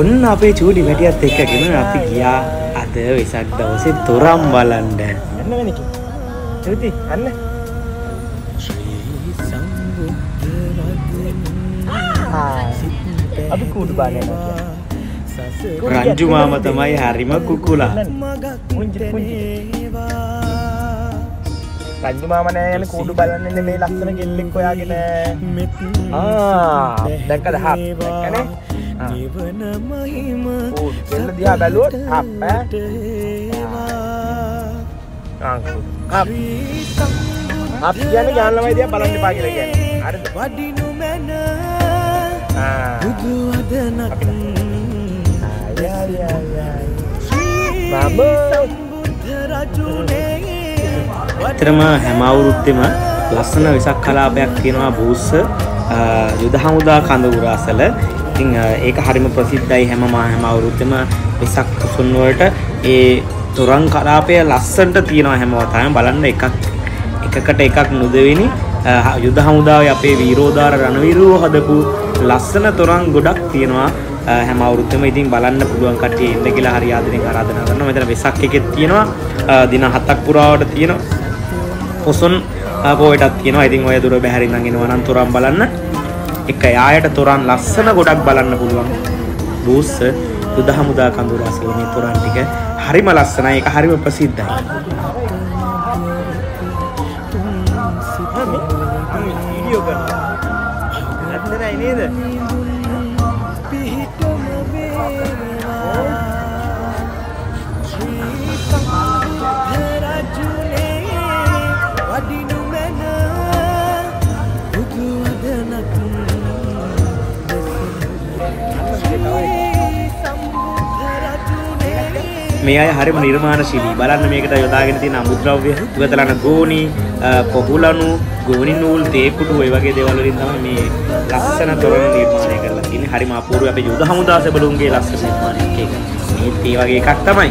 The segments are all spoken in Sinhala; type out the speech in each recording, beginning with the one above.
ඔන්න අපේ චූඩි වැටියත් එක්කගෙන අපි ගියා. අද වෙසක් දවසේ තොරම් ඇති අන්න. අපි කූඩු බාලය රංජු. මාම තමයි හරිම කුකුලා. රංජු මාමනෑ යන කූඩු බලන්න මේ ලක්ෂණ ගෙල්ලෙක් ඔයාගෙන දැක්කද? හා දැක්කනේ කෙල්ල දිහා බැලුවොත් අප කියන ගානලමයි දිහා බලන්න එපා කියලා කියන්නේ. හරිද? වඩිනු මැන බුදු අදනක් මම බුද්ධ රජුනේ ඇතරම හැම අවුරුත්තෙම ලස්සන වෙසක් කලාපයක් තියෙනවා බූස්ස යුද හමුදා කඳවුර අසල ඉතින් ඒක හරිම ප්‍රසිද්ධයි හැම මා හැම අවුරුත්තෙම වෙසක් සුන්වලට ඒ තොරන් කලාපය ලස්සන්ට තියෙනවා හැම වතාවම බලන්න එකක් එකකට එකක් නොදවෙනි යුද හමුදාව අපේ වීරෝධාර රණවිරුව හදපු ලස්සන තොරන් ගොඩක් තියෙනවා හැම අවුරුද්දම ඉතින් බලන්න පුළුවන් කට්ටිය එන්න කියලා හරි ආදරෙන් ආරාධනා කරනවා. මෙතන වෙසක් එකෙත් තියෙනවා. දින හතක් පුරාවට තියෙනවා. පොසොන් පොයටත් තියෙනවා. ඉතින් ඔය දුර බැහැරින් නම් එනවා නම් තොරන් බලන්න. එක යායට තොරන් ලස්සන ගොඩක් බලන්න පුළුවන්. බූස්ස යුද හමුදා කඳුර අසල මේ තොරන් ටික හරිම ලස්සනයි. ඒක හරිම ප්‍රසිද්ධයි. වීඩියෝ කරනවා ඇත්තනයි නේද පිහිටම වේවා මේ අය හරිම නිර්මාණශීලී. බලන්න මේකට යොදාගෙන තියෙන අමුද්‍රව්‍ය උගතලන ගෝනි පොහුලනු ගෝනි නූල් තේකුඩු ඔය වගේ දේවල් වලින් තමයි මේ ලස්සන තොරණ නිර්මාණය කරලා තියෙන්නේ. හරිම අපූර්ව අපේ යුද හමුදා සෙබළුන්ගේ ලස්සන නිර්මාණයක්. ඒක. මේත් ඒ වගේ එකක් තමයි.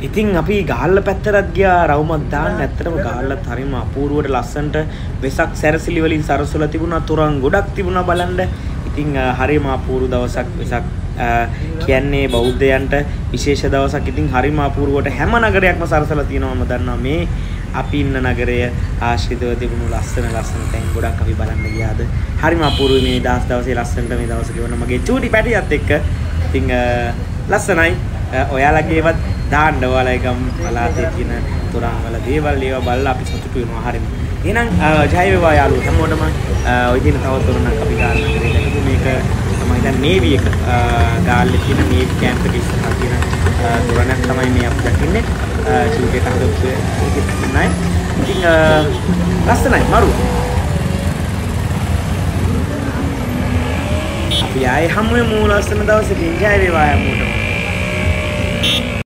ඉතින් අපි ගාල්ල පැත්තරත් ගියා රවුමක් දාන්න ඇත්තටම ගාල්ලත් හරිම අපූර්වට ලස්සනට වෙසක් සැරසිලි වලින් සරසවලා තිබුණා තොරන් ගොඩක් තිබුණා බලන්න. ඉතින් හරිම අපූර්ව දවසක් වෙසක් කියන්නේ බෞද්ධයන්ට විශේෂ දවසක්. ඉතින් හරිම අපූර්වට හැම නගරයක්ම සරසලා තියෙනවා මම දන්නවා මේ අපි ඉන්න නගරය ආශ්‍රිතව තිබුණු ලස්සන ලස්සන තැන් ගොඩක් අපි බලන්න ගියාද. හරිම අපූර්වයි මේ දවස් දවසේ ලස්සනට මේ දවස් ගෙවන මගේ චූටි පැටියත් එක්ක. ඉතින් ලස්සනයි. ඔයාලගේවත් දාන්න ඔයාලා ගම් um, පළාතේ තියෙන තොරන් වල දේවල් ඒවා බලලා අපි සතුටු වෙනවා හරිම. එහෙනම් ජය වේවා යාළුවෝ හැමෝටම ඔය දින තව තොරණක් අපි ගන්න කරේ දැකපු මේක තමයි දැන් නේවි එක ගාල්ලේ තියෙන නේවි කැම්ප් එකේ ඉස්සරහ තියෙන තොරණක් තමයි මේ අපි දකින්නේ. ෂූට් එක හදපු එකේ නයි. ඉතින් ලස්සනයි මරු. අපි ආයේ හැම වෙලේම ලස්සන දවසකින් ජය වේවා හැමෝටම.